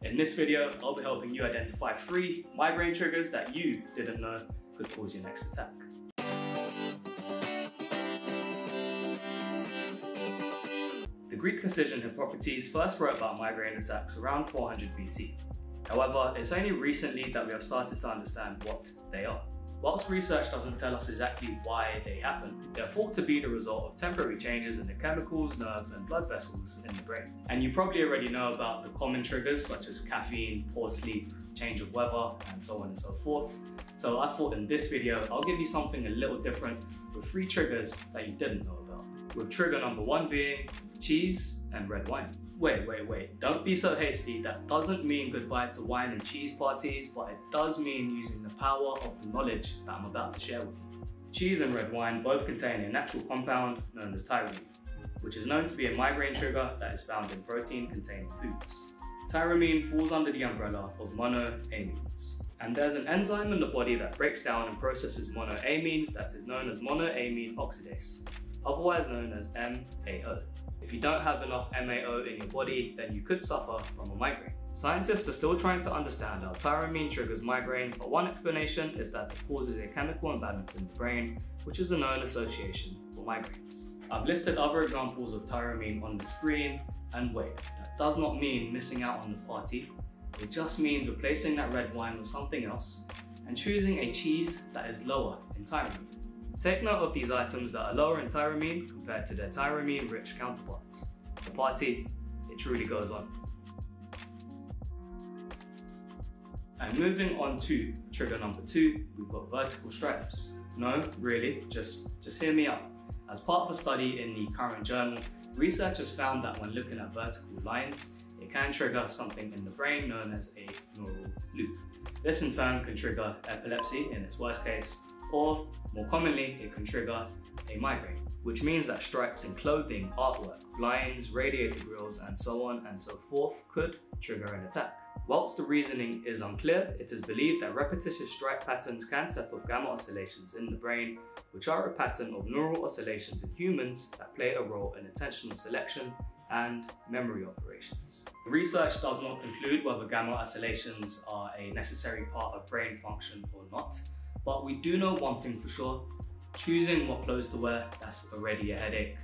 In this video, I'll be helping you identify three migraine triggers that you didn't know could cause your next attack. The Greek physician Hippocrates first wrote about migraine attacks around 400 BC. However, it's only recently that we have started to understand what they are. Whilst research doesn't tell us exactly why they happen, they're thought to be the result of temporary changes in the chemicals, nerves, and blood vessels in the brain. And you probably already know about the common triggers such as caffeine, poor sleep, change of weather, and so on and so forth. So I thought in this video, I'll give you something a little different with three triggers that you didn't know about. With trigger number one being cheese and red wine. Wait, wait, wait, don't be so hasty. That doesn't mean goodbye to wine and cheese parties, but it does mean using the power of the knowledge that I'm about to share with you. Cheese and red wine both contain a natural compound known as tyramine, which is known to be a migraine trigger that is found in protein containing foods. Tyramine falls under the umbrella of monoamines. And there's an enzyme in the body that breaks down and processes monoamines that is known as monoamine oxidase, otherwise known as MAO. If you don't have enough MAO in your body, then you could suffer from a migraine. Scientists are still trying to understand how tyramine triggers migraine, but one explanation is that it causes a chemical imbalance in the brain, which is a known association for migraines. I've listed other examples of tyramine on the screen, and wait, that does not mean missing out on the party. It just means replacing that red wine with something else and choosing a cheese that is lower in tyramine. Take note of these items that are lower in tyramine compared to their tyramine-rich counterparts. The party, it truly goes on. And moving on to trigger number two, we've got vertical stripes. No, really, just, just hear me out. As part of a study in the current journal, researchers found that when looking at vertical lines, it can trigger something in the brain known as a neural loop. This in turn can trigger epilepsy in its worst case, or more commonly, it can trigger a migraine, which means that stripes in clothing, artwork, blinds, radiator grills, and so on and so forth could trigger an attack. Whilst the reasoning is unclear, it is believed that repetitious stripe patterns can set off gamma oscillations in the brain, which are a pattern of neural oscillations in humans that play a role in attentional selection and memory operations. The research does not conclude whether gamma oscillations are a necessary part of brain function or not, but we do know one thing for sure, choosing what clothes to wear, that's already a headache,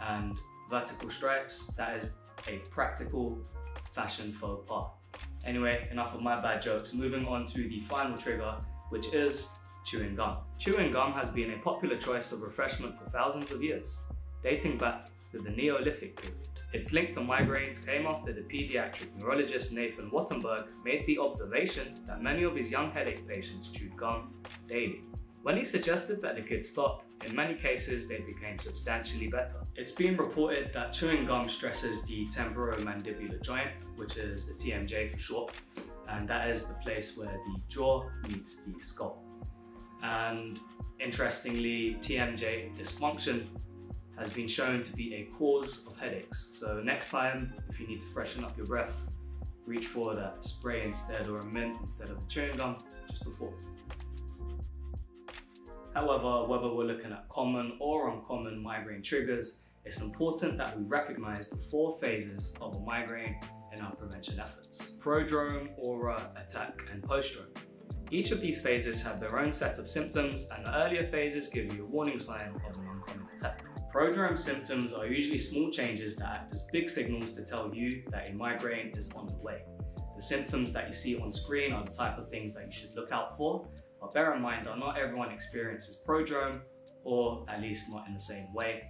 and vertical stripes, that is a practical fashion faux pas. Anyway, enough of my bad jokes, moving on to the final trigger, which is chewing gum. Chewing gum has been a popular choice of refreshment for thousands of years, dating back to the Neolithic period. Its link to migraines came after the pediatric neurologist Nathan Watemberg made the observation that many of his young headache patients chewed gum daily. When he suggested that they could stop, in many cases they became substantially better. It's been reported that chewing gum stresses the temporomandibular joint, which is the TMJ for short, and that is the place where the jaw meets the skull. And interestingly, TMJ dysfunction has been shown to be a cause of headaches. So next time, if you need to freshen up your breath, reach for that spray instead or a mint instead of chewing gum, just a thought. However, whether we're looking at common or uncommon migraine triggers, it's important that we recognize the four phases of a migraine in our prevention efforts. Prodrome, aura, attack, and postdrome. Each of these phases have their own set of symptoms and the earlier phases give you a warning sign of an uncommon attack. Prodrome symptoms are usually small changes that act as big signals to tell you that a migraine is on the way. The symptoms that you see on screen are the type of things that you should look out for, but bear in mind that not everyone experiences prodrome, or at least not in the same way,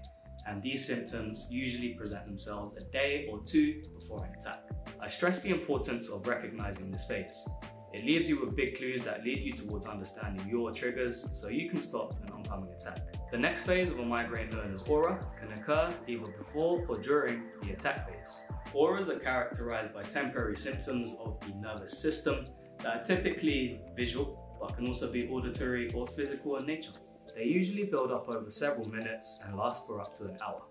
and these symptoms usually present themselves a day or two before an attack. I stress the importance of recognizing this phase. It leaves you with big clues that lead you towards understanding your triggers so you can stop an oncoming attack. The next phase of a migraine known as aura can occur either before or during the attack phase. Auras are characterized by temporary symptoms of the nervous system that are typically visual but can also be auditory or physical in nature. They usually build up over several minutes and last for up to an hour.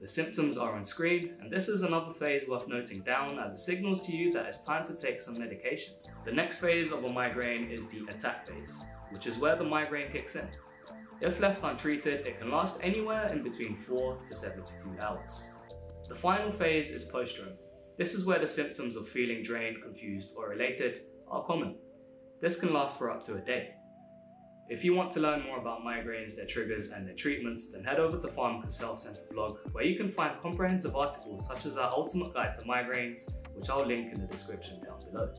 The symptoms are on screen, and this is another phase worth noting down as it signals to you that it's time to take some medication. The next phase of a migraine is the attack phase, which is where the migraine kicks in. If left untreated, it can last anywhere in between 4 to 72 hours. The final phase is postdrome, This is where the symptoms of feeling drained, confused, or elated are common. This can last for up to a day. If you want to learn more about migraines, their triggers, and their treatments, then head over to Pharmica's Self-Centered blog, where you can find comprehensive articles such as our Ultimate Guide to Migraines, which I'll link in the description down below.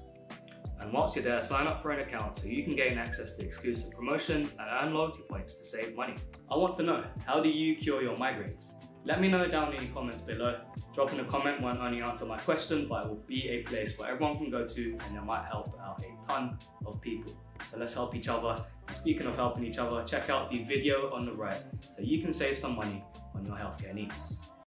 And whilst you're there, sign up for an account so you can gain access to exclusive promotions and earn loyalty points to save money. I want to know, how do you cure your migraines? Let me know down in the comments below. Dropping a comment won't only answer my question, but it will be a place where everyone can go to and it might help out a ton of people. So let's help each other. Speaking of helping each other, check out the video on the right so you can save some money on your healthcare needs.